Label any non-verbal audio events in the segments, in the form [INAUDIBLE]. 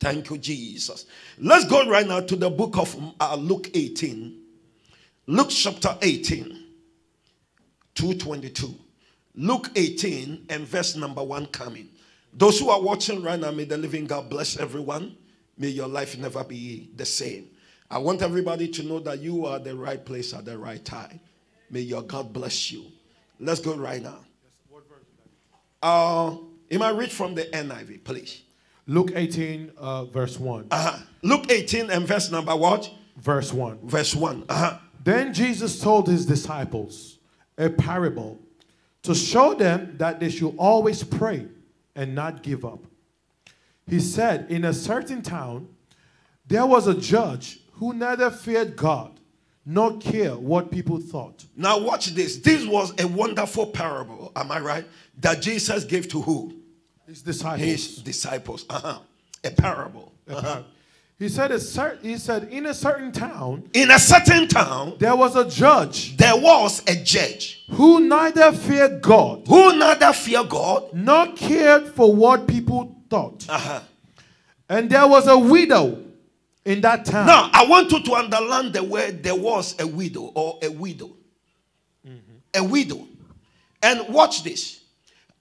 Thank you, Jesus. Let's go right now to the book of uh, Luke 18. Luke chapter 18, 222. Luke 18 and verse number 1 coming. Those who are watching right now, may the living God bless everyone. May your life never be the same. I want everybody to know that you are the right place at the right time. May your God bless you. Let's go right now. Uh, you might read from the NIV, please. Luke 18, uh, verse 1. Uh-huh. Luke 18 and verse number what? Verse 1. Verse 1. Uh-huh. Then Jesus told his disciples a parable to show them that they should always pray and not give up. He said, In a certain town, there was a judge who neither feared God nor cared what people thought. Now, watch this. This was a wonderful parable, am I right? That Jesus gave to who? His disciples. His disciples. Uh-huh. A parable. Uh-huh. He said, a cer- he said, in a certain town, In a certain town, there was a judge there was a judge who neither feared God who neither feared God. nor cared for what people thought. Uh-huh. And there was a widow in that town. Now, I want you to underline the word there was a widow or a widow. A widow. And watch this.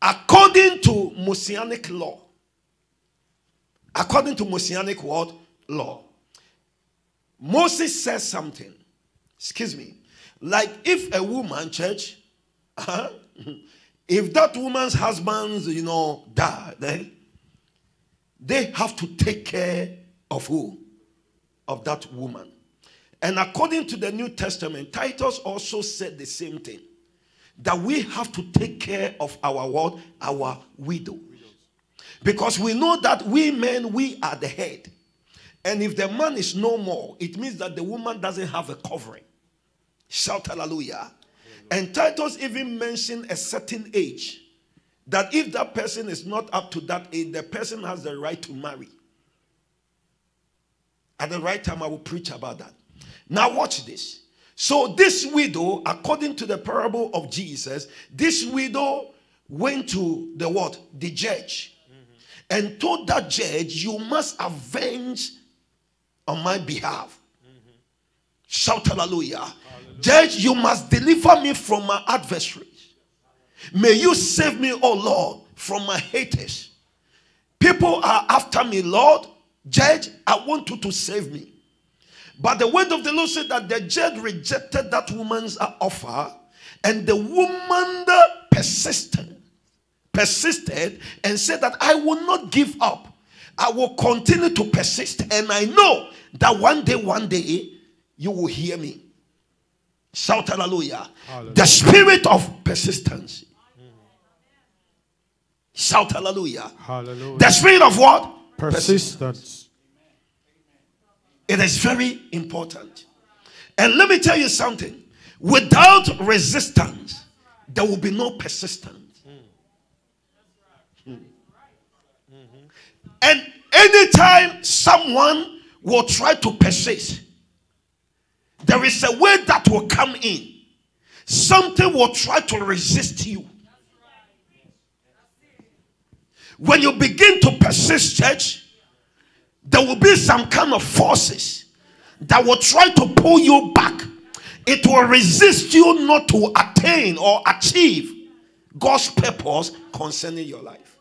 According to Messianic law, according to Messianic what? Law. Moses says something. Excuse me. Like if a woman, church, uh-huh, [LAUGHS] if that woman's husband, you know, died, then they have to take care of who? Of that woman. And according to the New Testament, Titus also said the same thing. That we have to take care of our what? Our widows. Because we know that we men, we are the head. And if the man is no more, it means that the woman doesn't have a covering. Shout hallelujah. And Titus even mentioned a certain age. That if that person is not up to that age, the person has the right to marry. At the right time, I will preach about that. Now, watch this. So, this widow, according to the parable of Jesus, this widow went to the what? The judge. And told that judge, You must avenge on my behalf. Shout hallelujah. Judge, you must deliver me from my adversaries. May you save me, oh Lord, from my haters. People are after me, Lord. Judge, I want you to save me. But the word of the Lord said that the judge rejected that woman's offer, and the woman persisted, persisted, and said that I will not give up. I will continue to persist, and I know that one day, one day, you will hear me. Shout hallelujah. Hallelujah. The spirit of persistence. Shout hallelujah. Hallelujah. The spirit of what? Persistence. It is very important. And let me tell you something without resistance, there will be no persistence. Hmm. And anytime someone will try to persist, there is a way that will come in. Something will try to resist you. When you begin to persist, church, there will be some kind of forces that will try to pull you back. It will resist you not to attain or achieve God's purpose concerning your life.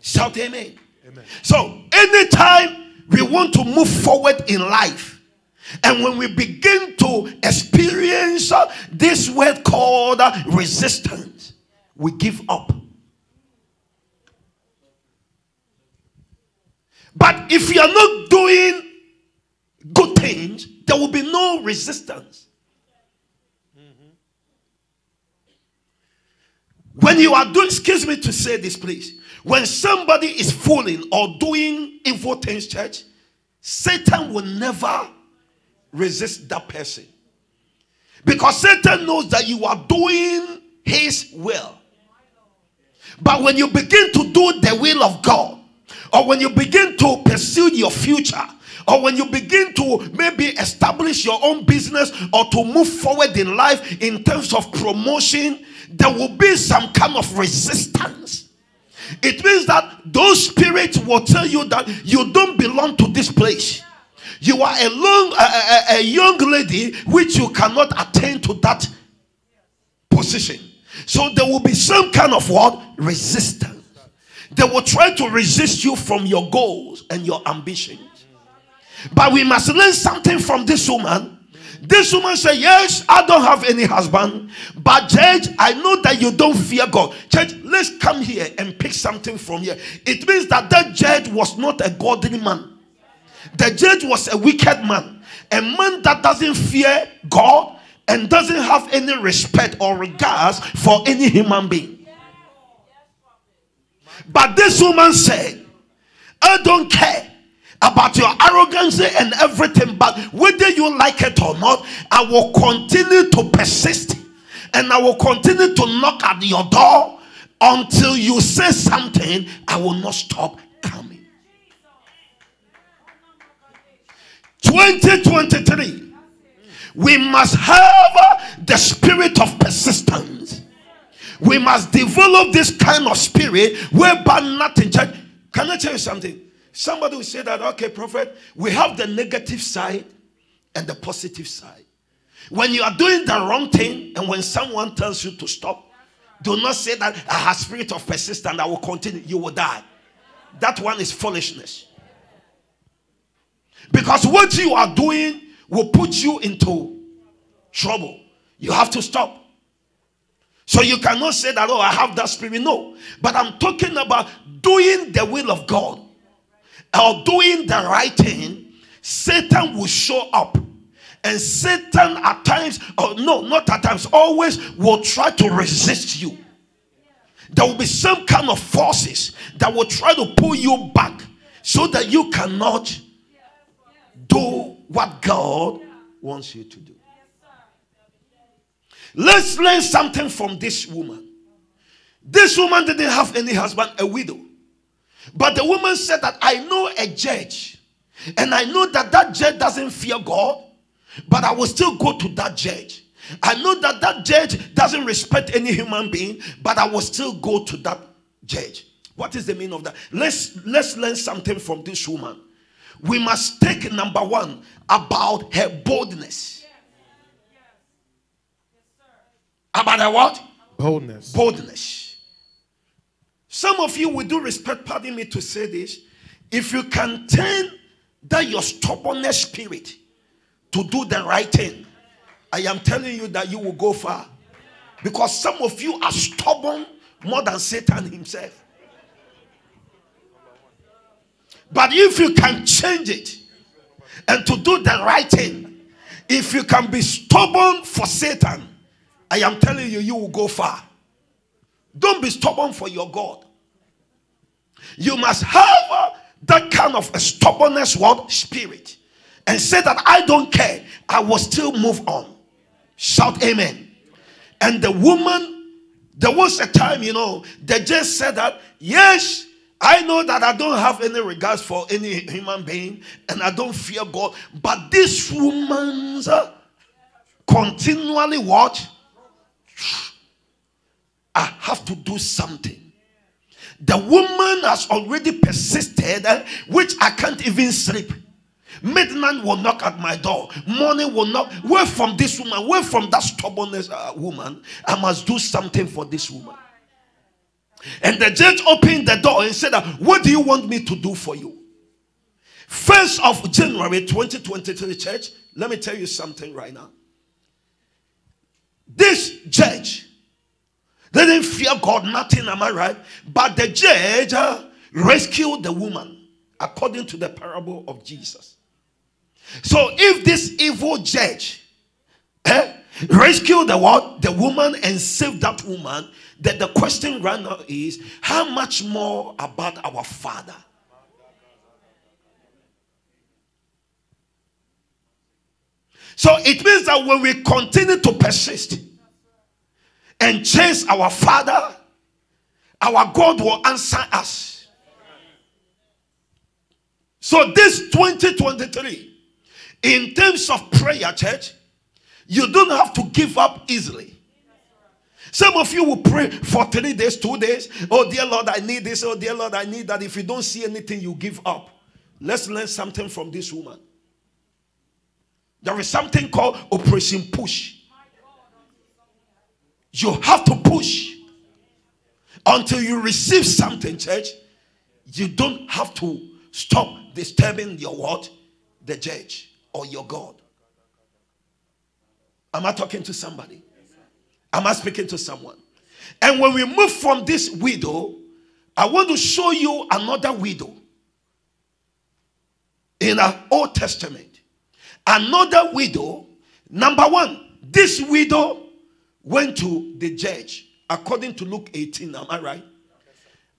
Shout amen. Amen. So, anytime we want to move forward in life, and when we begin to experience uh, this word called uh, resistance, we give up. But if you are not doing good things, there will be no resistance. When you are doing, excuse me to say this, please. When somebody is fooling or doing evil things, church, Satan will never resist that person. Because Satan knows that you are doing his will. But when you begin to do the will of God, or when you begin to pursue your future, or when you begin to maybe establish your own business or to move forward in life in terms of promotion, there will be some kind of resistance. It means that those spirits will tell you that you don't belong to this place. You are a, long, a, a, a young lady which you cannot attain to that position. So there will be some kind of what? Resistance. They will try to resist you from your goals and your ambitions. But we must learn something from this woman. This woman said, Yes, I don't have any husband, but church, I know that you don't fear God. Church, let's come here and pick something from here. It means that that judge was not a godly man, the judge was a wicked man, a man that doesn't fear God and doesn't have any respect or regards for any human being. But this woman said, I don't care about your arrogance and everything, but whether you like it or not, I will continue to persist and I will continue to knock at your door until you say something. I will not stop coming. 2023, we must have the spirit of persistence. We must develop this kind of spirit whereby nothing. Can I tell you something? Somebody will say that, okay, prophet, we have the negative side and the positive side. When you are doing the wrong thing and when someone tells you to stop, do not say that I have spirit of persistence, I will continue, you will die. That one is foolishness. Because what you are doing will put you into trouble. You have to stop. So you cannot say that, oh, I have that spirit. No. But I'm talking about doing the will of God or doing the right thing, Satan will show up. And Satan at times, or no, not at times, always will try to resist you. There will be some kind of forces that will try to pull you back so that you cannot do what God wants you to do. Let's learn something from this woman. This woman didn't have any husband, a widow. But the woman said that I know a judge, and I know that that judge doesn't fear God, but I will still go to that judge. I know that that judge doesn't respect any human being, but I will still go to that judge. What is the meaning of that? Let's let's learn something from this woman. We must take number one about her boldness. About her what? Boldness. Boldness. Some of you, with do respect, pardon me to say this, if you can turn that your stubbornness spirit to do the right thing, I am telling you that you will go far. Because some of you are stubborn more than Satan himself. But if you can change it and to do the right thing, if you can be stubborn for Satan, I am telling you, you will go far. Don't be stubborn for your God. You must have uh, that kind of a stubbornness word spirit and say that I don't care. I will still move on. Shout amen. And the woman, there was a time, you know, they just said that, yes, I know that I don't have any regards for any human being and I don't fear God, but this woman's uh, continually what? I have to do something. The woman has already persisted, uh, which I can't even sleep. Midnight will knock at my door. Morning will knock. Where from this woman? Where from that stubbornness uh, woman? I must do something for this woman. And the judge opened the door and said, What do you want me to do for you? First of January 2023, church, let me tell you something right now. This judge they didn't fear God, nothing, am I right? But the judge uh, rescued the woman according to the parable of Jesus. So if this evil judge eh, rescued the what? The woman and saved that woman, then the question right now is how much more about our father? So it means that when we continue to persist, and chase our Father, our God will answer us. So, this 2023, in terms of prayer, church, you don't have to give up easily. Some of you will pray for three days, two days. Oh, dear Lord, I need this. Oh, dear Lord, I need that. If you don't see anything, you give up. Let's learn something from this woman. There is something called Operation Push. You have to push until you receive something, church. You don't have to stop disturbing your what? The judge or your God. Am I talking to somebody? Am I speaking to someone? And when we move from this widow, I want to show you another widow in the Old Testament. Another widow, number one, this widow went to the judge according to Luke 18. Am I right?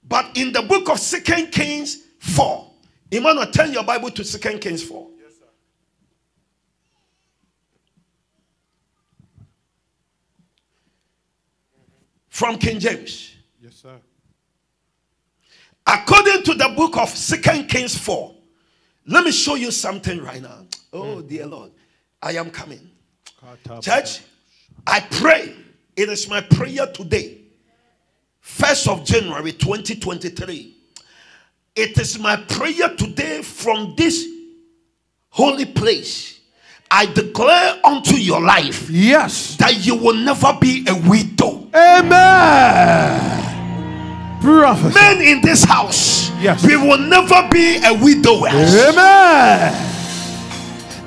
But in the book of Second Kings 4, Emmanuel, turn your Bible to Second Kings 4. From King James. Yes, sir. According to the book of Second Kings 4, let me show you something right now. Oh, hmm. dear Lord, I am coming. Church, I pray. It is my prayer today, 1st of January 2023. It is my prayer today from this holy place. I declare unto your life Yes. that you will never be a widow. Amen. Prophecy. Men in this house, Yes. we will never be a widower. Amen.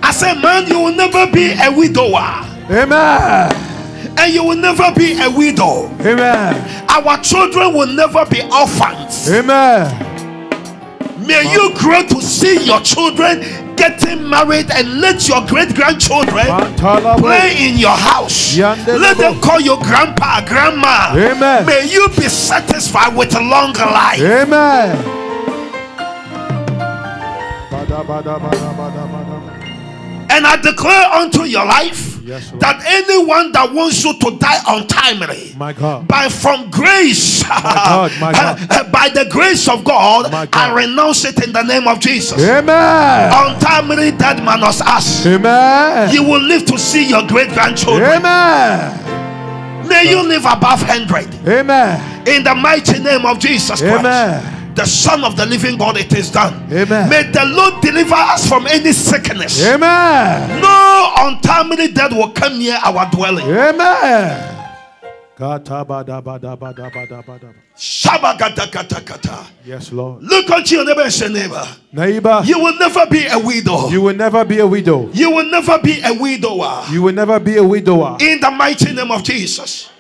I said, man, you will never be a widower. Amen. And you will never be a widow. Amen. Our children will never be orphans. Amen. May you grow to see your children getting married and let your great grandchildren play in your house. Let them call you grandpa, grandma. Amen. May you be satisfied with a longer life. Amen. And I declare unto your life Yes, that anyone that wants you to die untimely, eh, My God. by from grace, God, my [LAUGHS] eh, God. Eh, by the grace of God, My I renounce it in the name of Jesus. Amen. Untimely dead man us us. Amen. You will live to see your great grandchildren. Amen. May you live above 100 Amen. in the mighty name of Jesus Christ. The Son of the living God, it is done. Amen. May the Lord deliver us from any sickness. Amen. No untimely death will come near our dwelling. Amen. Kata bada bada bada bada bada. Shabagatakata. Yes, Lord. Look unto your neighbor and say, neighbor, Neighbor, you will never be a widow. you will never be a widow. You will never be a widower. You will never be a widower. In the mighty name of Jesus.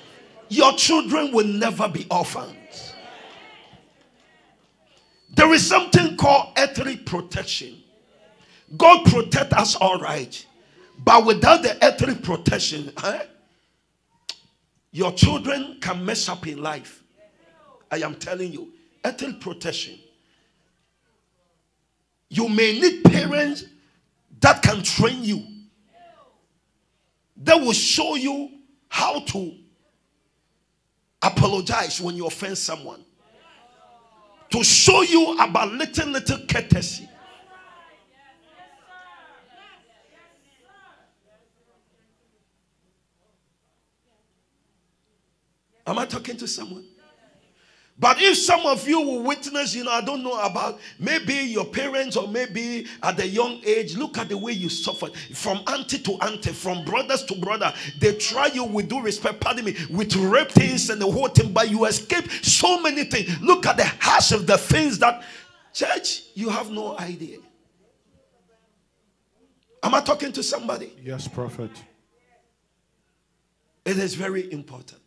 Your children will never be orphans. There is something called earthly protection. God protect us all right. But without the earthly protection, eh, your children can mess up in life. I am telling you, earthly protection. You may need parents that can train you, that will show you how to apologize when you offend someone, to show you about little, little courtesy. Am I talking to someone? But if some of you will witness, you know, I don't know about maybe your parents or maybe at a young age, look at the way you suffered from auntie to auntie, from brothers to brother. They try you with due respect, pardon me, with rape things and the whole thing, but you escape so many things. Look at the hash of the things that, church, you have no idea. Am I talking to somebody? Yes, prophet. It is very important.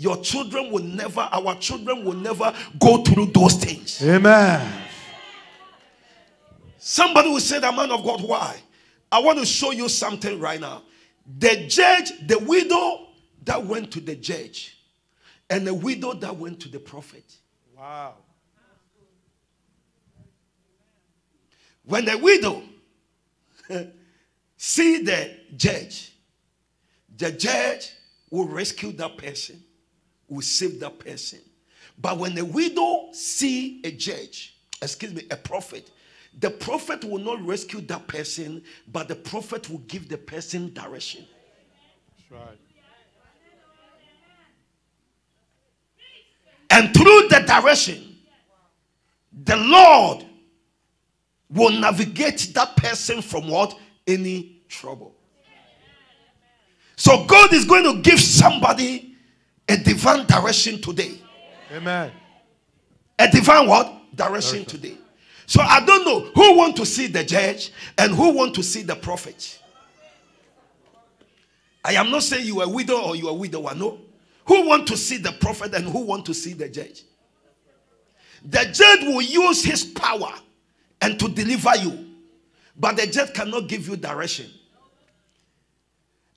Your children will never, our children will never go through those things. Amen. Somebody will say, The man of God, why? I want to show you something right now. The judge, the widow that went to the judge, and the widow that went to the prophet. Wow. When the widow [LAUGHS] see the judge, the judge will rescue that person, will save that person. But when a widow see a judge, excuse me, a prophet, the prophet will not rescue that person, but the prophet will give the person direction. That's right. And through the direction, the Lord will navigate that person from what? Any trouble. So God is going to give somebody a divine direction today. Amen. A divine what? Direction today. So I don't know who want to see the judge and who want to see the prophet. I am not saying you are a widow or you are a widower. No. Who want to see the prophet and who want to see the judge? The judge will use his power and to deliver you, but the judge cannot give you direction.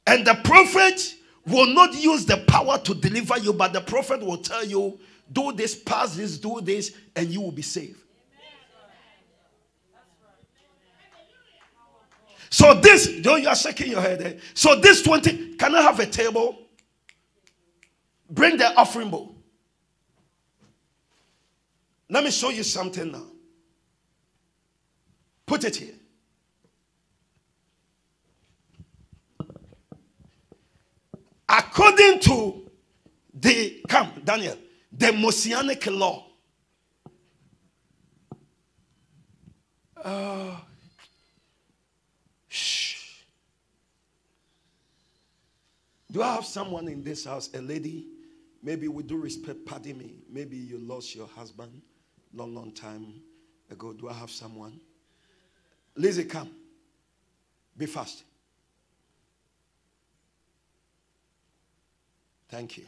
And the prophet will not use the power to deliver you, but the prophet will tell you, do this, pass this, do this, and you will be saved. So this, though you are shaking your head. Eh? So this 20, can I have a table? Bring the offering bowl. Let me show you something now. Put it here. According to the come, Daniel, the Mosaic law. Uh, shh. Do I have someone in this house, a lady? Maybe with due respect, pardon me. Maybe you lost your husband long, long time ago. Do I have someone? Lizzie, come. Be fast. Thank you.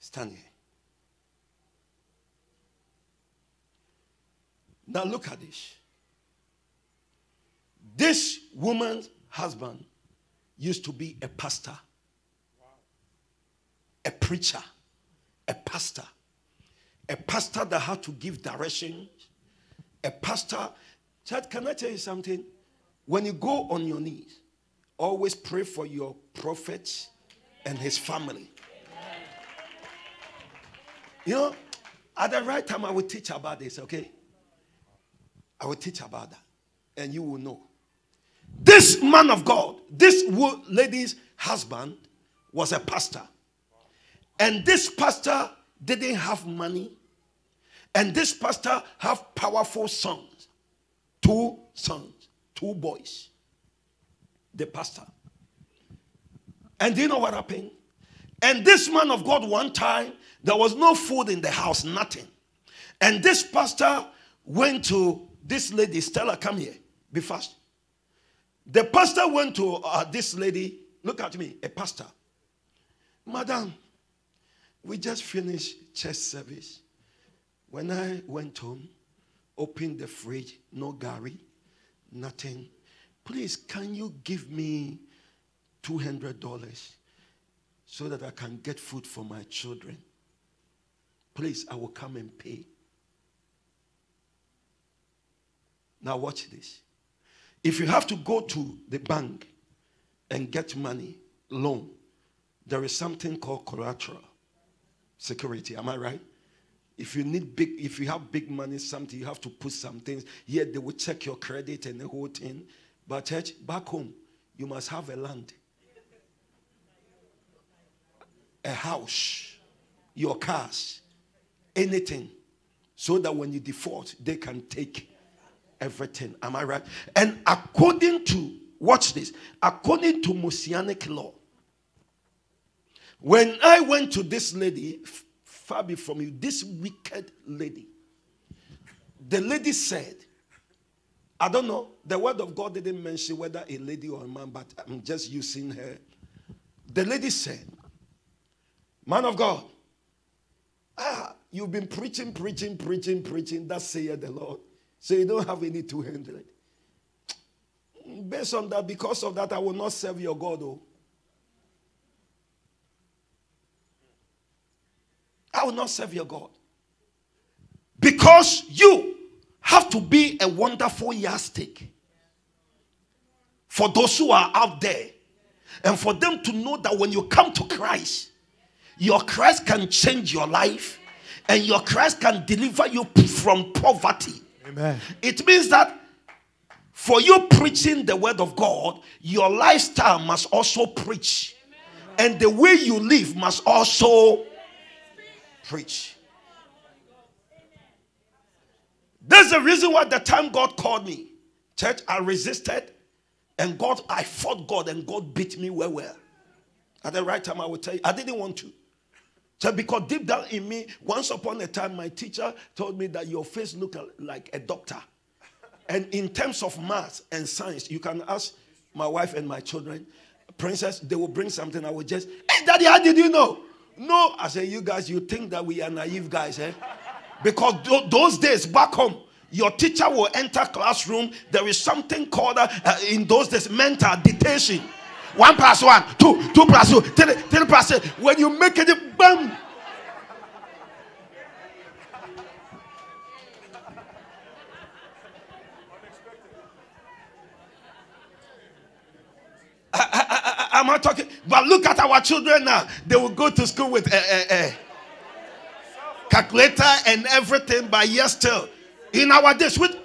Stand here. Now look at this. This woman's husband used to be a pastor, a preacher, a pastor, a pastor that had to give direction, a pastor. Chad, can I tell you something? When you go on your knees, always pray for your prophet and his family. You know, at the right time, I will teach about this, okay? I will teach about that, and you will know. This man of God, this lady's husband, was a pastor. And this pastor didn't have money. And this pastor have powerful sons. Two sons, two boys. The pastor. And do you know what happened? And this man of God, one time, there was no food in the house, nothing. And this pastor went to this lady, Stella, come here, be fast. The pastor went to uh, this lady, look at me, a pastor. Madam, we just finished church service. When I went home, opened the fridge, no gari, nothing. Please, can you give me $200 so that I can get food for my children? Please, I will come and pay. Now, watch this. If you have to go to the bank and get money, loan, there is something called collateral security. Am I right? If you need big, if you have big money, something you have to put some things. Here they will check your credit and the whole thing. But church, back home, you must have a land, a house, your cars, anything, so that when you default, they can take everything. Am I right? And according to, watch this, according to Mosaic law, when I went to this lady, far be from you, this wicked lady, the lady said, I don't know, the word of God didn't mention whether a lady or a man, but I'm just using her. The lady said, Man of God, ah, you've been preaching, preaching, preaching, preaching. That saith the Lord. So you don't have any 200. Based on that, because of that, I will not serve your God. Oh. I will not serve your God. Because you have to be a wonderful yardstick for those who are out there. And for them to know that when you come to Christ, your Christ can change your life and your Christ can deliver you from poverty. Amen. It means that for you preaching the word of God, your lifestyle must also preach. And the way you live must also preach. That's the reason why the time God called me, church, I resisted and God, I fought God and God beat me well, well. At the right time, I would tell you, I didn't want to. So because deep down in me, once upon a time, my teacher told me that your face looked like a doctor. And in terms of math and science, you can ask my wife and my children, Princess, they will bring something. I will just, hey, Daddy, how did you know? No, I say, you guys, you think that we are naive guys, eh? Because th- those days back home, your teacher will enter classroom. There is something called uh, uh, in those days mental dictation. One plus one, two, two plus two, three, three plus three. When you make it, bam. Talking, but look at our children now. They will go to school with a, a, a calculator and everything, but yes, still in our days, with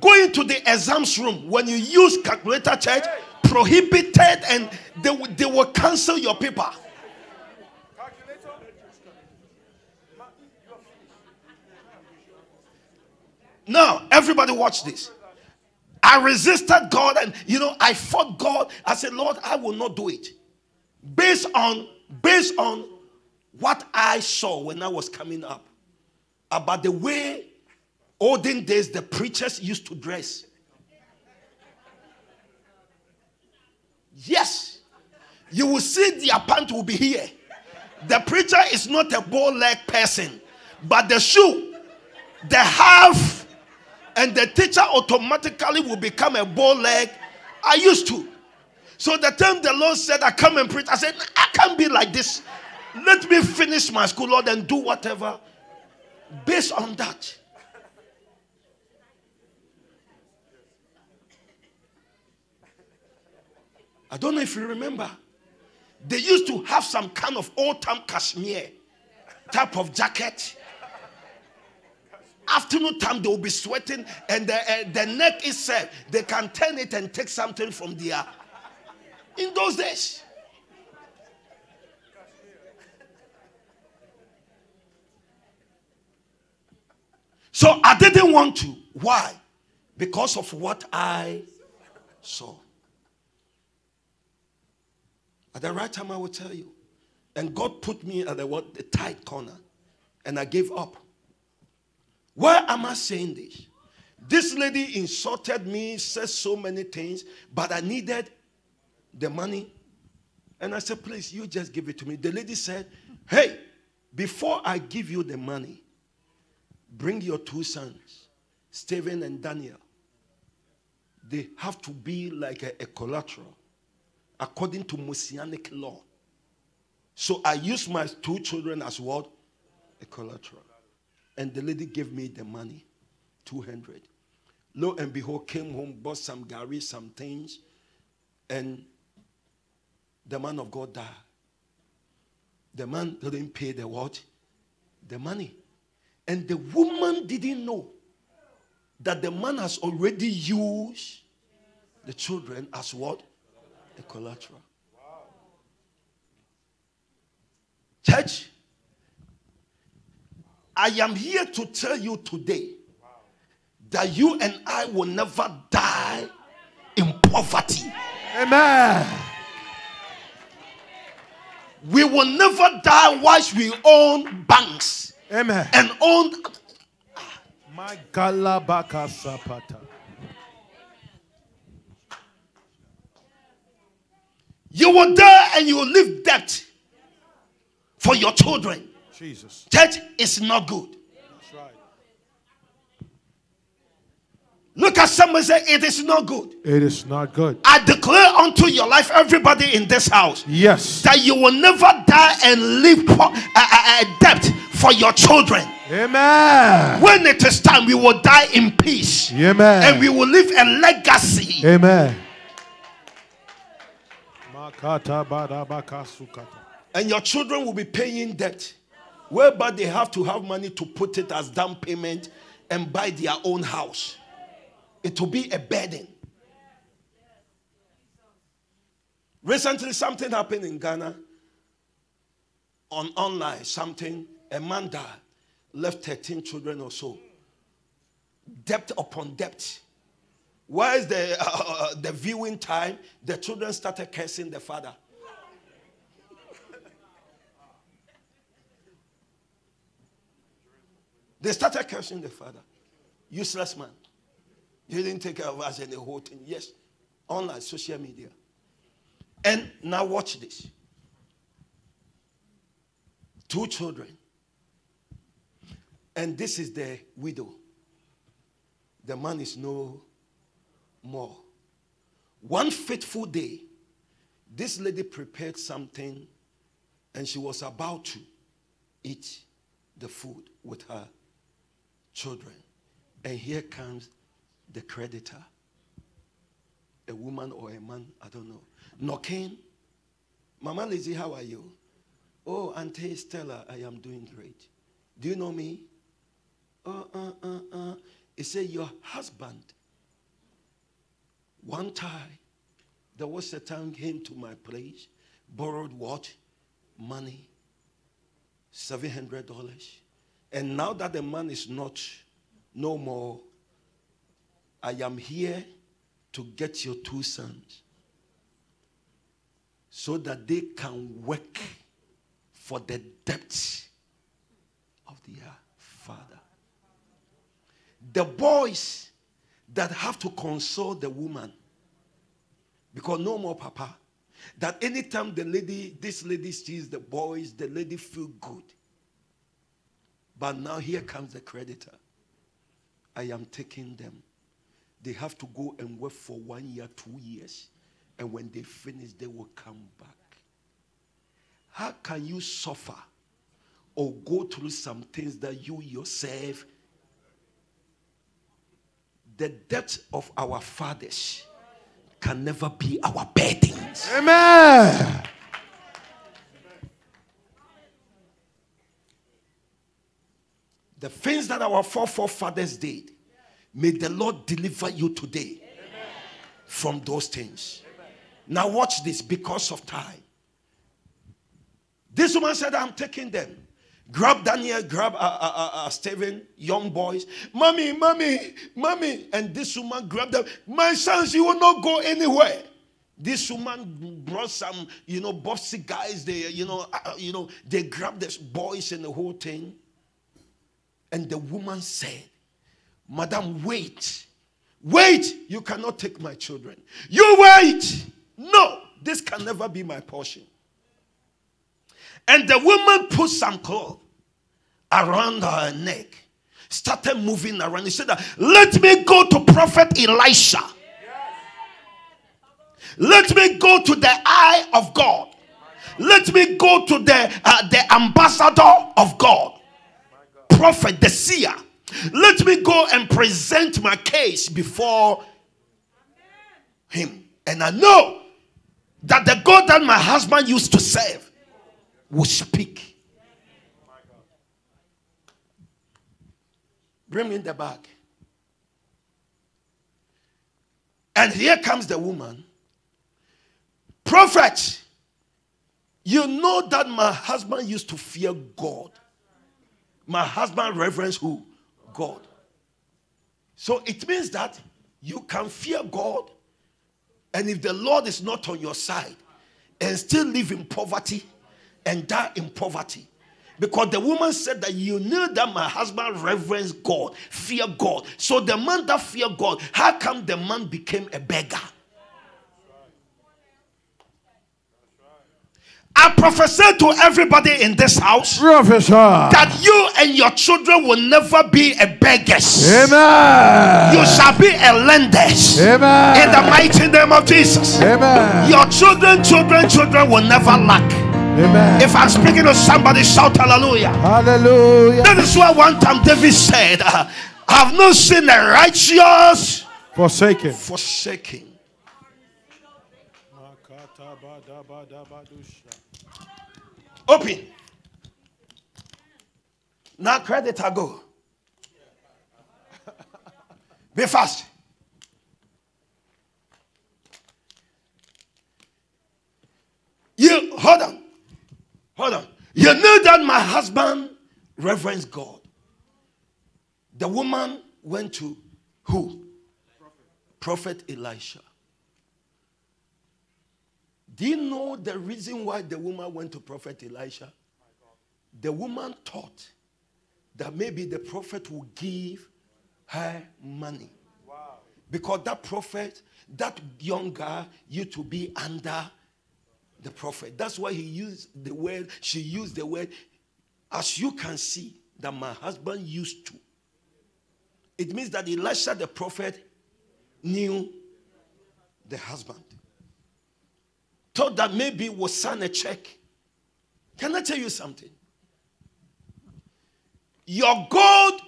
going to the exams room when you use calculator, church prohibited, and they, they will cancel your paper. Now, everybody watch this. I resisted God and you know I fought God. I said, Lord, I will not do it. Based on based on what I saw when I was coming up about the way olden days the preachers used to dress. Yes. You will see their pant will be here. The preacher is not a bow leg person, but the shoe, the half, and the teacher automatically will become a bow leg. I used to. So the time the Lord said, I come and preach, I said, I can't be like this. Let me finish my school, Lord, and do whatever based on that. I don't know if you remember. They used to have some kind of old time cashmere type of jacket. Afternoon time, they will be sweating, and the, uh, the neck itself, they can turn it and take something from there. In those days. So I didn't want to. Why? Because of what I saw. At the right time, I will tell you. And God put me at the what the tight corner, and I gave up. Why am I saying this? This lady insulted me, said so many things, but I needed the money. And I said, please, you just give it to me. The lady said, hey, before I give you the money, bring your two sons, Stephen and Daniel. They have to be like a, a collateral according to Messianic law. So I used my two children as what? A collateral. And the lady gave me the money, 200. Lo and behold, came home, bought some gari, some things, and the man of God died. The man didn't pay the what? The money. And the woman didn't know that the man has already used the children as what? the collateral. Church, I am here to tell you today that you and I will never die in poverty. Amen. We will never die whilst we own banks. Amen. And own. My Galabaka Sapata. You will die and you will leave debt for your children. Jesus. Church is not good. That's right. Look at someone say, It is not good. It is not good. I declare unto your life, everybody in this house, Yes. that you will never die and leave po- a, a- debt for your children. Amen. When it is time, we will die in peace Amen. and we will leave a legacy. Amen. Makata badabaka sukata. And your children will be paying debt, whereby they have to have money to put it as down payment and buy their own house. It will be a burden. Recently, something happened in Ghana on online. Something, a man died, left 13 children or so. Debt upon debt. Why is the, [LAUGHS] uh, the viewing time? The children started cursing the father. They started cursing the father. Useless man. He didn't take care of us and the whole thing. Yes, online, social media. And now watch this. Two children. And this is the widow. The man is no more. One fateful day, this lady prepared something and she was about to eat the food with her children. And here comes the creditor a woman or a man, I don't know, knocking. Mama Lizzie, how are you? Oh, Auntie Stella, I am doing great. Do you know me? Uh, uh, uh, uh. He said, Your husband. One time, there was a time came to my place, borrowed what? Money. $700. And now that the man is not no more, I am here to get your two sons so that they can work for the debts of their father. The boys that have to console the woman because no more papa that anytime the lady this lady sees the boys the lady feel good but now here comes the creditor i am taking them they have to go and work for one year two years and when they finish they will come back how can you suffer or go through some things that you yourself the debt of our fathers can never be our burdens. Amen. The things that our forefathers did, may the Lord deliver you today Amen. from those things. Amen. Now, watch this because of time. This woman said, I'm taking them. Grab Daniel, grab uh, uh, uh, uh, Stephen, young boys. Mommy, mommy, mommy. And this woman grabbed them. My sons, you will not go anywhere. This woman brought some, you know, bossy guys. They, you know, uh, uh, you know, they grabbed the boys and the whole thing. And the woman said, Madam, wait. Wait. You cannot take my children. You wait. No, this can never be my portion. And the woman put some cloth around her neck, started moving around. He said, Let me go to Prophet Elisha. Let me go to the eye of God. Let me go to the, uh, the ambassador of God, prophet, the seer. Let me go and present my case before him. And I know that the God that my husband used to serve will speak. Bring in the bag. And here comes the woman. Prophet, you know that my husband used to fear God. My husband reverence who? God. So it means that you can fear God, and if the Lord is not on your side and still live in poverty, and die in poverty. Because the woman said that you knew that my husband reverenced God, fear God. So the man that fear God, how come the man became a beggar? I prophesy to everybody in this house Professor. that you and your children will never be a beggars. Amen. You shall be a lenders. Amen. In the mighty name of Jesus. Amen. Your children, children, children will never lack. Amen. If I'm speaking to somebody, shout hallelujah. Hallelujah. That is why one time David said, I have not seen a righteous Forsaken. forsaken. Open. Now credit I go. [LAUGHS] Be fast. You hold on. Hold on. You know that my husband reverenced God. The woman went to who? Prophet, Prophet Elisha. Do you know the reason why the woman went to Prophet Elisha? The woman thought that maybe the prophet would give her money. Wow. Because that prophet, that young guy, used to be under the prophet. That's why he used the word, she used the word, as you can see, that my husband used to. It means that Elisha the prophet knew the husband. Thought that maybe we'll sign a check. Can I tell you something? Your God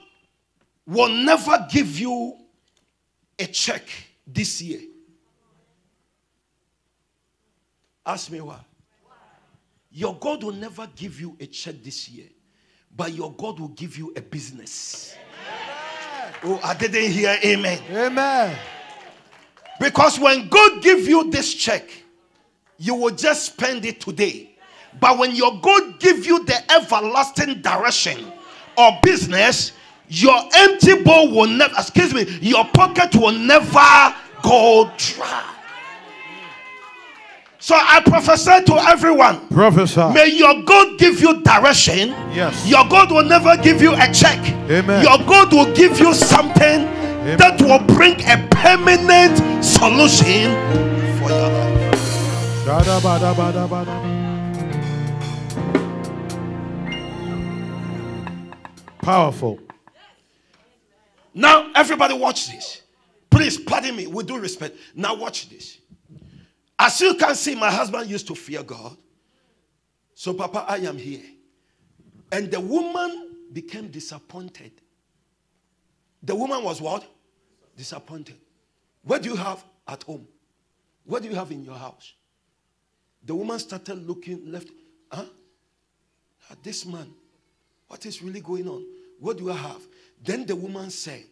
will never give you a check this year. Ask me why. Your God will never give you a check this year, but your God will give you a business. Amen. Oh, I didn't hear amen. Amen. Because when God give you this check, you will just spend it today. But when your God give you the everlasting direction, or business, your empty bowl will never, excuse me, your pocket will never go dry. So I prophesy to everyone. Professor. May your God give you direction. Yes. Your God will never give you a check. Amen. Your God will give you something Amen. that will bring a permanent solution for your life. Powerful. Now, everybody, watch this. Please, pardon me, with due respect. Now, watch this. As you can see, my husband used to fear God. So, Papa, I am here. And the woman became disappointed. The woman was what? Disappointed. What do you have at home? What do you have in your house? The woman started looking left. Huh? Ah, this man, what is really going on? What do I have? Then the woman said,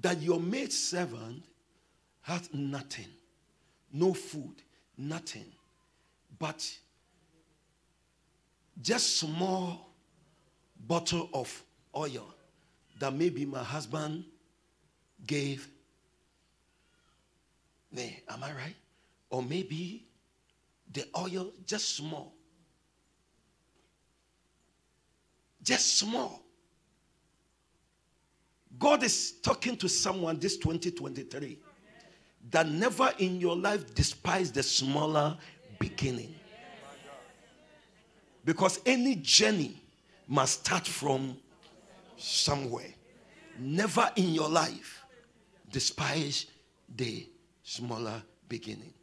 That your maid servant has nothing, no food, nothing, but just small bottle of oil that maybe my husband gave me. Am I right? Or maybe the oil just small. Just small. God is talking to someone this 2023 that never in your life despise the smaller beginning. Because any journey must start from somewhere. Never in your life despise the smaller beginning.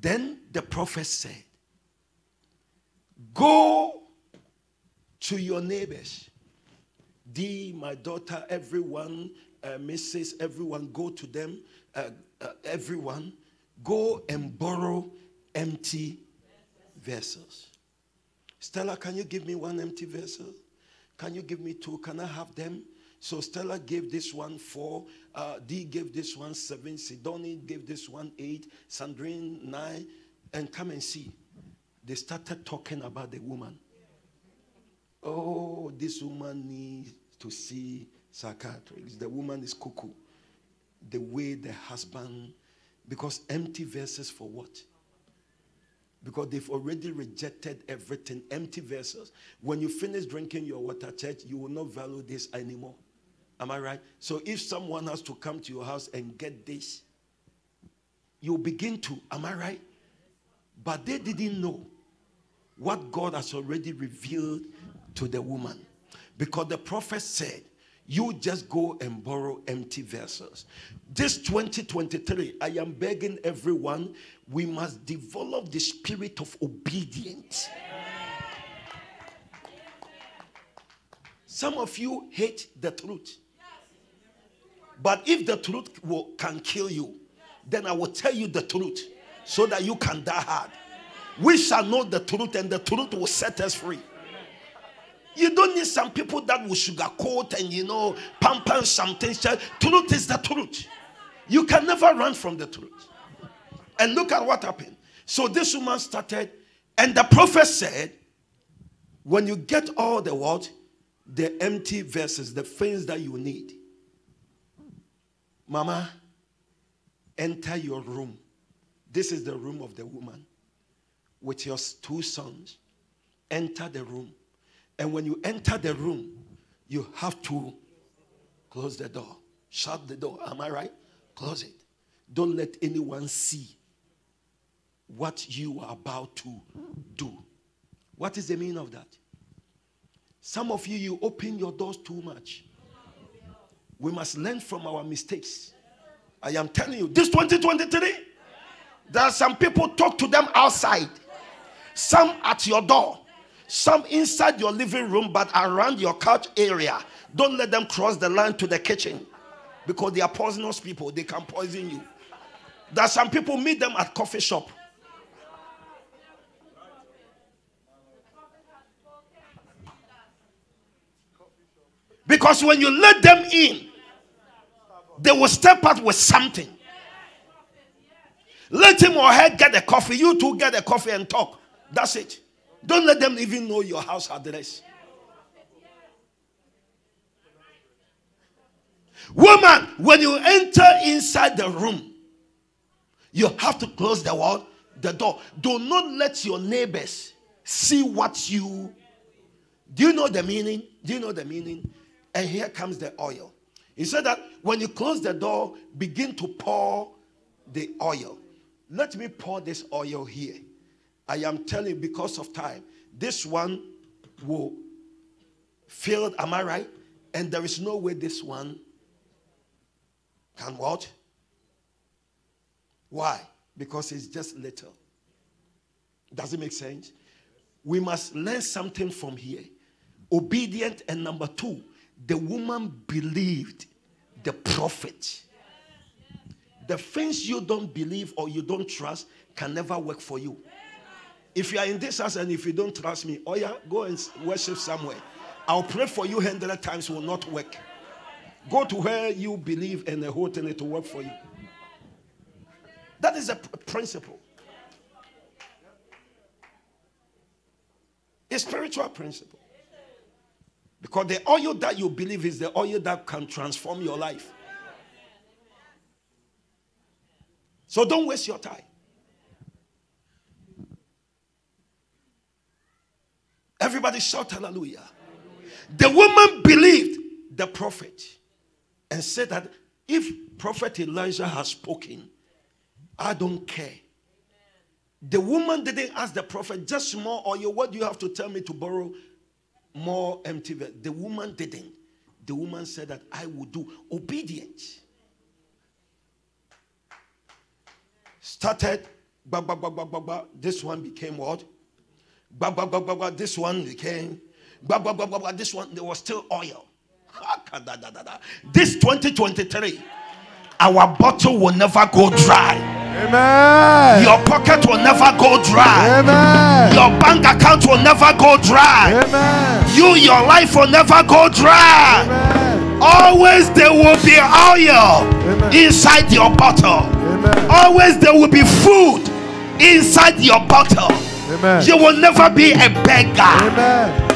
Then the prophet said, Go to your neighbors D, my daughter, everyone, uh, Mrs., everyone, go to them, uh, uh, everyone, go and borrow empty vessels. Stella, can you give me one empty vessel? Can you give me two? Can I have them? So Stella gave this one four, uh, D gave this one seven, Sidoni gave this one eight, Sandrine nine, and come and see. They started talking about the woman. Oh, this woman needs to see psychiatrists. The woman is cuckoo. The way the husband, because empty verses for what? Because they've already rejected everything. Empty vessels. When you finish drinking your water, church, you will not value this anymore. Am I right? So if someone has to come to your house and get this, you begin to. Am I right? But they didn't know what God has already revealed to the woman. Because the prophet said, you just go and borrow empty vessels. This 2023, I am begging everyone, we must develop the spirit of obedience. Some of you hate the truth. But if the truth will, can kill you, then I will tell you the truth so that you can die hard. We shall know the truth, and the truth will set us free. You don't need some people that will sugarcoat and you know pamper something. Truth is the truth. You can never run from the truth. And look at what happened. So this woman started, and the prophet said, When you get all the what? The empty verses, the things that you need. Mama, enter your room. This is the room of the woman with your two sons. Enter the room. And when you enter the room, you have to close the door. Shut the door. Am I right? Close it. Don't let anyone see what you are about to do. What is the meaning of that? Some of you, you open your doors too much. We must learn from our mistakes. I am telling you, this 2023, there are some people talk to them outside, some at your door, some inside your living room, but around your couch area. Don't let them cross the line to the kitchen because they are poisonous people. They can poison you. There are some people meet them at coffee shop. Because when you let them in, they will step out with something. Let him or her get a coffee. You two get a coffee and talk. That's it. Don't let them even know your house address. Woman, when you enter inside the room, you have to close the wall, the door. Do not let your neighbors see what you. Do you know the meaning? Do you know the meaning? And here comes the oil. He said that when you close the door, begin to pour the oil. Let me pour this oil here. I am telling because of time, this one will fill. Am I right? And there is no way this one can what? Why? Because it's just little. Does it make sense? We must learn something from here. Obedient, and number two, the woman believed the prophet. The things you don't believe or you don't trust can never work for you. If you are in this house and if you don't trust me, oh yeah, go and worship somewhere. I'll pray for you hundred times will not work. Go to where you believe and the whole thing to work for you. That is a principle. A spiritual principle. Because the oil that you believe is the oil that can transform your life. So don't waste your time. Everybody shout hallelujah. The woman believed the prophet and said that if prophet Elijah has spoken, I don't care. The woman didn't ask the prophet, just more oil. What do you have to tell me to borrow more empty. The woman didn't. The woman said that I will do obedience. Started, bah, bah, bah, bah, bah, bah. this one became what? Bah, bah, bah, bah, bah. This one became, bah, bah, bah, bah, bah. this one, there was still oil. This 2023, our bottle will never go dry. Amen. Your pocket will never go dry. Amen. Your bank account will never go dry. Amen. You, your life will never go dry. Amen. Always there will be oil Amen. inside your bottle. Amen. Always there will be food inside your bottle. Amen. You will never be a beggar. Amen.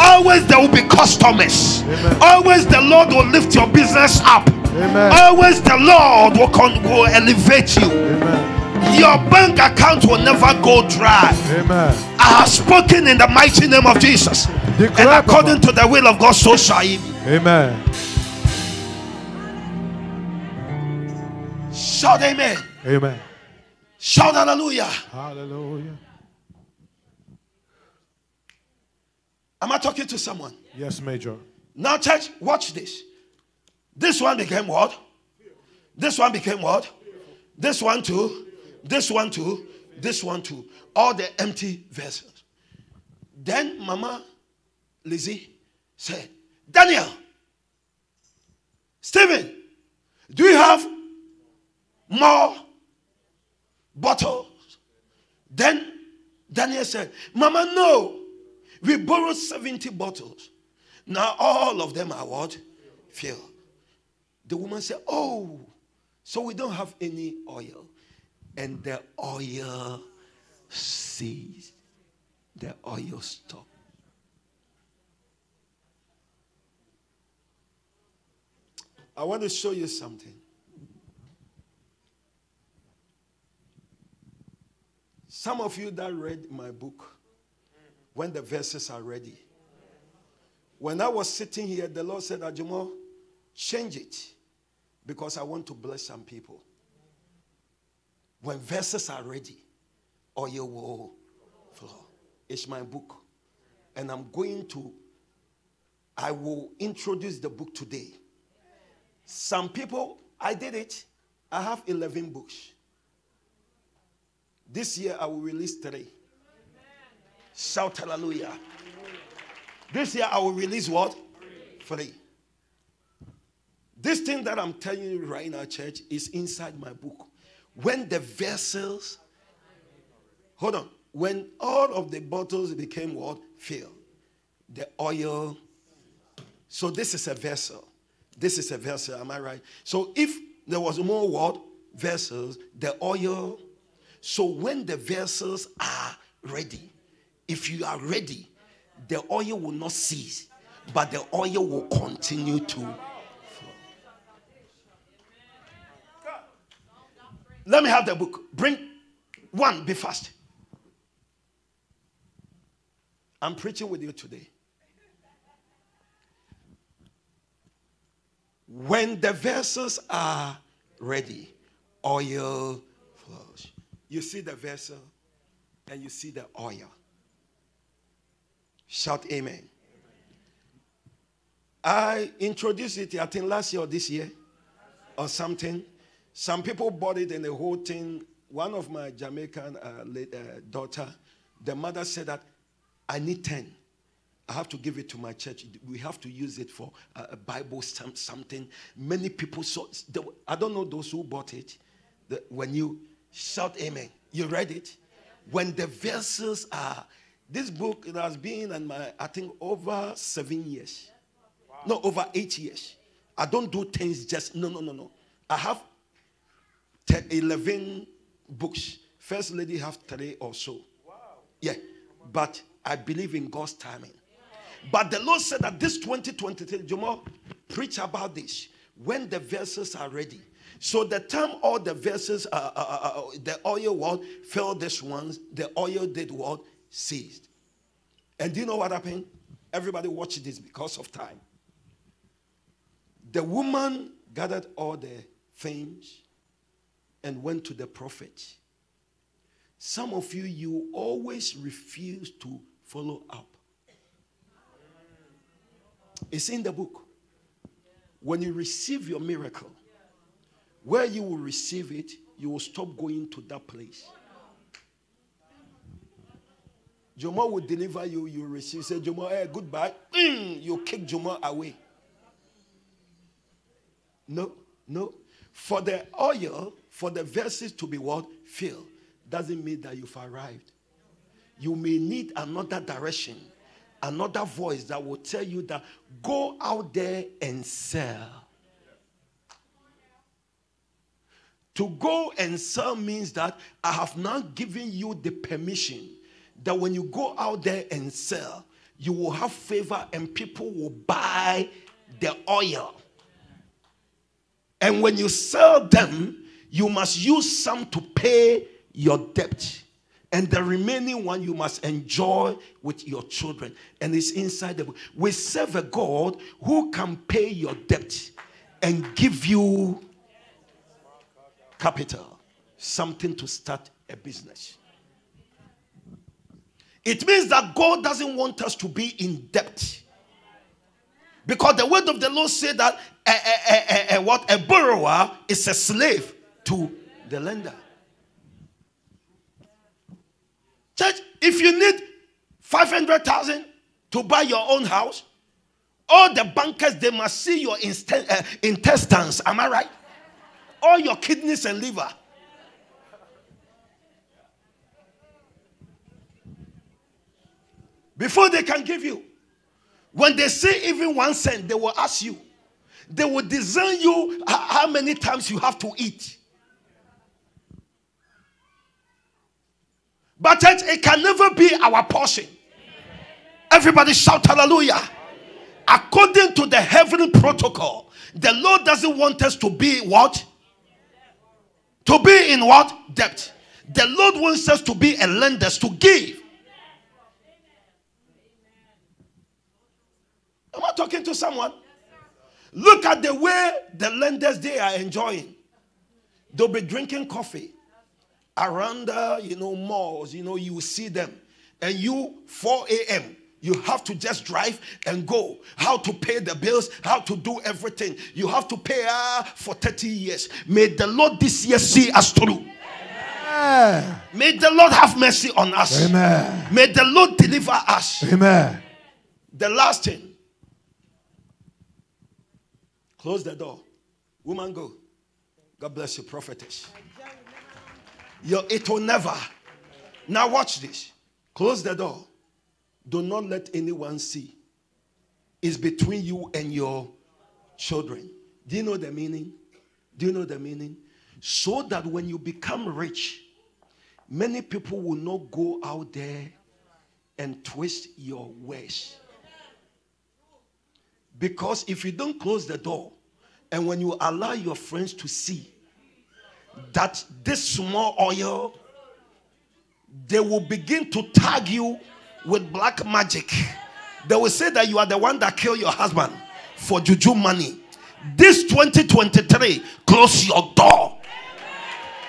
Always there will be customers. Amen. Always the Lord will lift your business up. Amen. Always the Lord will, con- will elevate you. Amen. Your bank account will never go dry. Amen. I have spoken in the mighty name of Jesus. Declare, And according to the will of God, so shall it be. Amen. Shout amen. Amen. Shout hallelujah. Hallelujah. Am I talking to someone? Yes, Major. Now, church, watch this. This one became what? This one became what? This one too. This one too. This one too. All the empty vessels. Then Mama Lizzie said, Daniel, Stephen, do you have more bottles? Then Daniel said, Mama, no. We borrowed 70 bottles. Now all of them are what? Filled. The woman said, Oh, so we don't have any oil. And the oil ceased. The oil stopped. I want to show you something. Some of you that read my book, when the verses are ready. When I was sitting here, the Lord said, Ajumo, change it because I want to bless some people. When verses are ready, oil will flow. It's my book. And I'm going to, I will introduce the book today. Some people, I did it. I have 11 books. This year I will release three. Shout hallelujah. This year I will release what? Three. This thing that I'm telling you right now, church, is inside my book. When the vessels, hold on, when all of the bottles became what? Filled. The oil. So this is a vessel. This is a vessel, am I right? So if there was more what? Vessels, the oil. So when the vessels are ready, if you are ready, the oil will not cease, but the oil will continue to Let me have the book. Bring one, be fast. I'm preaching with you today. When the vessels are ready, oil flows. You see the vessel and you see the oil. Shout amen. I introduced it, I think last year or this year or something. Some people bought it and the whole thing. One of my Jamaican uh, uh, daughter, the mother said that I need 10. I have to give it to my church. We have to use it for a Bible something. Many people saw. I don't know those who bought it. The, when you shout amen, you read it. When the verses are this book it has been in my, I think, over seven years. Wow. No, over eight years. I don't do things just, no, no, no, no. I have 10, 11 books. First lady have three or so. Wow. Yeah. But I believe in God's timing. But the Lord said that this 2023, Dwomoh, preach about this when the verses are ready. So the time all the verses, uh, uh, uh, uh the oil what fell this ones, the oil did what ceased. And do you know what happened? Everybody watched this because of time. The woman gathered all the things and went to the prophet. Some of you, you always refuse to follow up. It's in the book. When you receive your miracle, where you will receive it, you will stop going to that place. Dwomoh will deliver you, you receive. Say, Dwomoh, hey, goodbye. Mm, you kick Dwomoh away. No, no. For the oil, for the verses to be what? Filled, doesn't mean that you've arrived. You may need another direction, another voice that will tell you that go out there and sell. To go and sell means that I have now given you the permission that when you go out there and sell, you will have favor and people will buy the oil. And when you sell them, you must use some to pay your debt. And the remaining one you must enjoy with your children. And it's inside the book. We serve a God who can pay your debt and give you capital, something to start a business. It means that God doesn't want us to be in debt. Because the word of the Lord said that a, a, a, what a borrower is a slave to the lender. Church, if you need 500,000 to buy your own house, all the bankers they must see your uh, intestines. Am I right? All your kidneys and liver. before they can give you. When they say even one cent, they will ask you. They will design you how many times you have to eat. But it can never be our portion. Everybody shout hallelujah. According to the heavenly protocol. The Lord doesn't want us to be what? To be in what? Debt. The Lord wants us to be a lenders to give. Am I talking to someone? Look at the way the lenders they are enjoying. They'll be drinking coffee around, uh, you know, malls. You know, you see them, and you 4 a.m. You have to just drive and go. How to pay the bills, how to do everything. You have to pay uh, for 30 years. May the Lord this year see us through. Amen. May the Lord have mercy on us. Amen. May the Lord deliver us. Amen. The last thing. Close the door. Woman, go. God bless you, prophetess. Your, it will never. Now watch this. Close the door. Do not let anyone see. It's between you and your children. Do you know the meaning? Do you know the meaning? So that when you become rich, many people will not go out there and twist your ways. Because if you don't close the door, and when you allow your friends to see that this small oil, they will begin to tag you with black magic. They will say that you are the one that killed your husband for juju money. This 2023, close your door.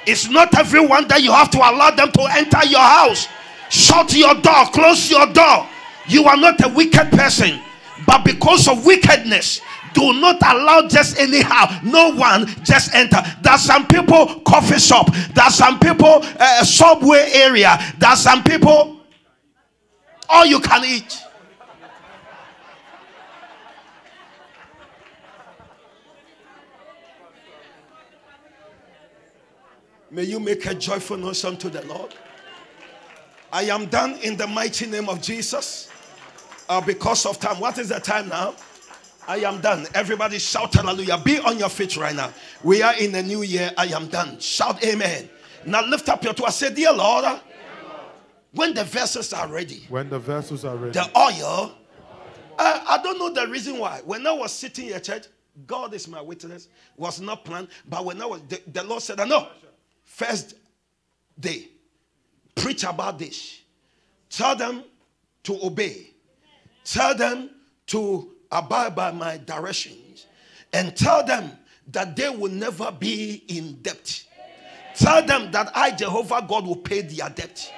It's not everyone that you have to allow them to enter your house. Shut your door, close your door. You are not a wicked person, but because of wickedness, do not allow just anyhow. No one just enter. There's some people coffee shop. There's some people uh, subway area. There's some people all you can eat. May you make a joyful noise unto the Lord. I am done in the mighty name of Jesus. Uh, because of time. What is the time now? I am done. Everybody shout hallelujah. Be on your feet right now. We are in the new year. I am done. Shout amen. Now lift up your two. I say, Dear Lord, when the vessels are ready, when the vessels are ready, the oil. Uh, I don't know the reason why. When I was sitting in church, God is my witness, was not planned. But when I was, the, the Lord said, I know. First day, preach about this. Tell them to obey. Tell them to abide by my directions. And tell them that they will never be in debt. Tell them that I, Jehovah God, will pay their debt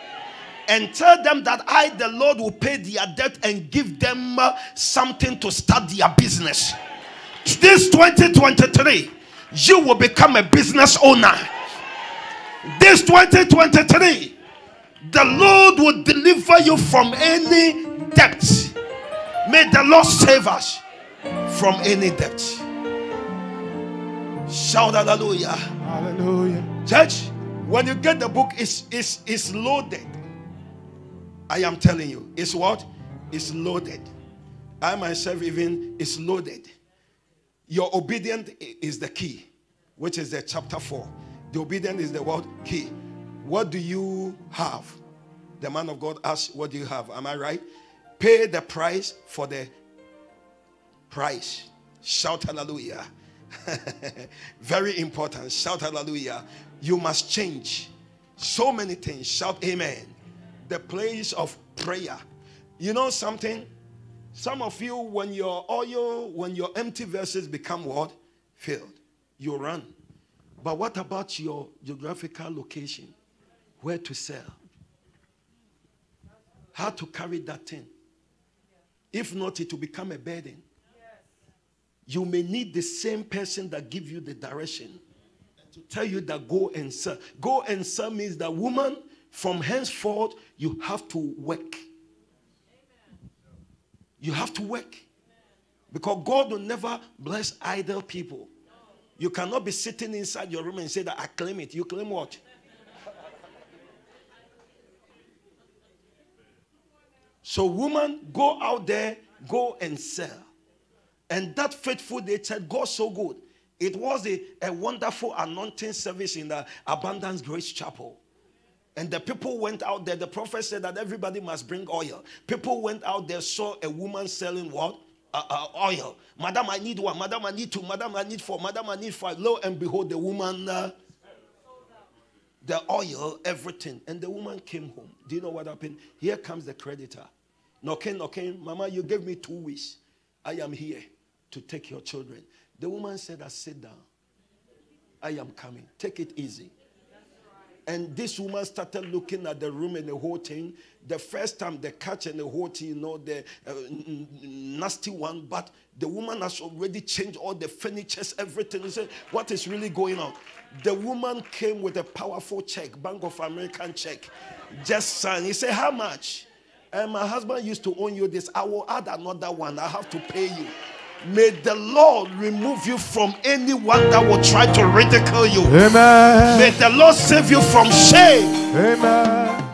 and tell them that I, the Lord, will pay their debt and give them uh, something to start their business. This 2023, you will become a business owner. This 2023, the Lord will deliver you from any debt. May the Lord save us from any debt. Shout hallelujah. Hallelujah. Church, when you get the book, it's, it's, it's loaded. I am telling you, it's what? It's loaded. I myself even is loaded. Your obedience is the key, which is the chapter 4. The obedience is the word key. What do you have? The man of God asks, What do you have? Am I right? Pay the price for the price. Shout hallelujah. [LAUGHS] Very important. Shout hallelujah. You must change so many things. Shout amen the place of prayer. You know something? Some of you, when your oil, when your empty vessels become what? Filled, you run. But what about your geographical location? Where to sell? How to carry that thing? If not, it will become a burden. You may need the same person that give you the direction to tell you that go and sell. Go and sell means that woman, from henceforth, you have to work. You have to work. Because God will never bless idle people. You cannot be sitting inside your room and say that I claim it. You claim what? So, woman, go out there, go and sell. And that faithful day said, God so good. It was a, a wonderful anointing service in the Abundance Grace Chapel. And the people went out there. The prophet said that everybody must bring oil. People went out there, saw a woman selling what? uh, uh, oil. Madam, I need one. Madam, I need two. Madam, I need four. Madam, I need five. Lo and behold, the woman, uh, the oil, everything. And the woman came home. Do you know what happened? Here comes the creditor. Knocking, knocking. Mama, you gave me two weeks. I am here to take your children. The woman said, I sit down. I am coming. Take it easy. And this woman started looking at the room and the whole thing. The first time, the catch and the whole thing, you know, the uh, nasty one. But the woman has already changed all the furnitures, everything. He said, What is really going on? The woman came with a powerful check, Bank of American check. Just signed. He said, How much? And my husband used to own you this. I will add another one. I have to pay you. May the Lord remove you from anyone that will try to ridicule you. Amen. May the Lord save you from shame. Amen.